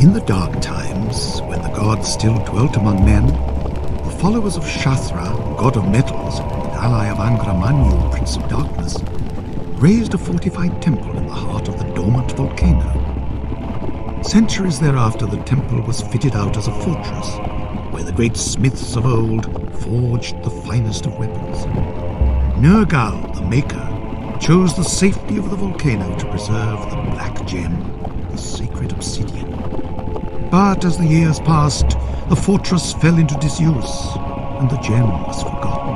In the dark times, when the gods still dwelt among men, the followers of Shathra, god of metals, and ally of Angra Mainyu, prince of darkness, raised a fortified temple in the heart of the dormant volcano. Centuries thereafter, the temple was fitted out as a fortress, where the great smiths of old forged the finest of weapons. Nergal, the maker, chose the safety of the volcano to preserve the black gem, the sacred obsidian. But as the years passed, the fortress fell into disuse, and the gem was forgotten.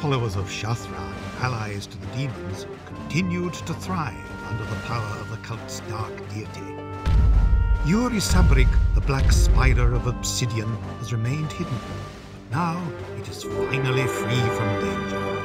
Followers of Shathra, allies to the demons, continued to thrive under the power of the cult's dark deity. UriSabrig, the black spider of obsidian, has remained hidden, but now it is finally free from danger.